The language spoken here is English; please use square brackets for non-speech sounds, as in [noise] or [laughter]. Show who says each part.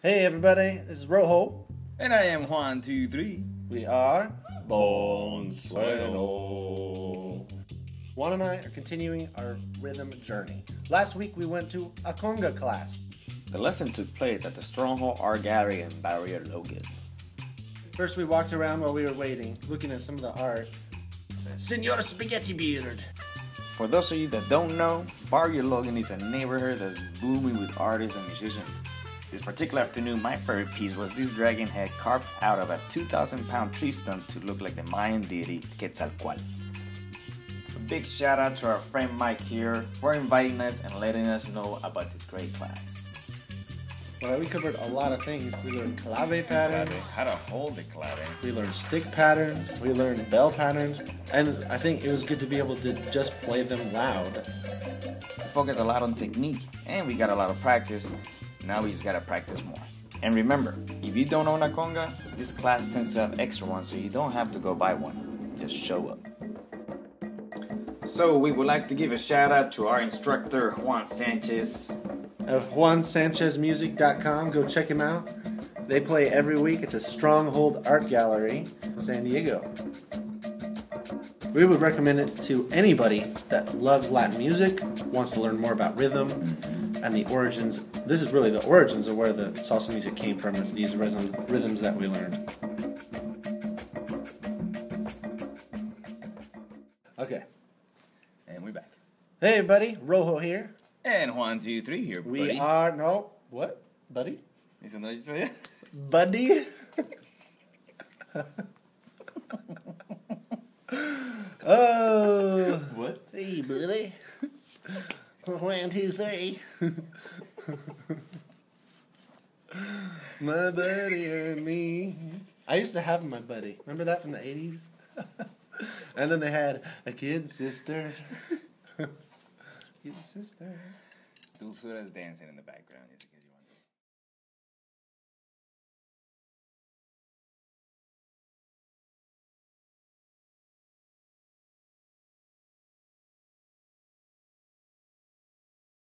Speaker 1: Hey everybody, this is Rojo.
Speaker 2: And I am Juan two three.
Speaker 1: We are
Speaker 2: BonSueno.
Speaker 1: Juan and I are continuing our rhythm journey. Last week we went to a conga class.
Speaker 2: The lesson took place at the Stronghold Art Gallery in Barrio Logan.
Speaker 1: First we walked around while we were waiting, looking at some of the art. Senor Spaghetti Beard.
Speaker 2: For those of you that don't know, Barrio Logan is a neighborhood that's booming with artists and musicians. This particular afternoon, my favorite piece was this dragon head carved out of a 2,000 pound tree stump to look like the Mayan deity Quetzalcoatl. A big shout out to our friend Mike here for inviting us and letting us know about this great class.
Speaker 1: Well, we covered a lot of things. We learned clave patterns.
Speaker 2: How to hold the clave.
Speaker 1: We learned stick patterns. We learned bell patterns. And I think it was good to be able to just play them loud.
Speaker 2: We focused a lot on technique and we got a lot of practice. Now we just gotta practice more. And remember, if you don't own a conga, this class tends to have extra ones so you don't have to go buy one. Just show up. So we would like to give a shout out to our instructor Juan Sanchez.
Speaker 1: Of JuanSanchezMusic.com, go check him out. They play every week at the Stronghold Art Gallery San Diego. We would recommend it to anybody that loves Latin music, wants to learn more about rhythm and the origins. This is really the origins of where the salsa music came from. It's these rhythms that we learned. Okay.
Speaker 2: And we're back.
Speaker 1: Hey, everybody. Rojo here.
Speaker 2: And Juan two three here,
Speaker 1: We
Speaker 2: buddy.
Speaker 1: are no what, buddy?
Speaker 2: Isn't that what you say?
Speaker 1: Buddy. [laughs] oh. [laughs]
Speaker 2: What?
Speaker 1: Hey, buddy. [laughs] One, two, three. [laughs] my buddy and me. I used to have my buddy. Remember that from the 80s? and then they had a kid sister. kid sister.
Speaker 2: Dulcura's dancing in the background.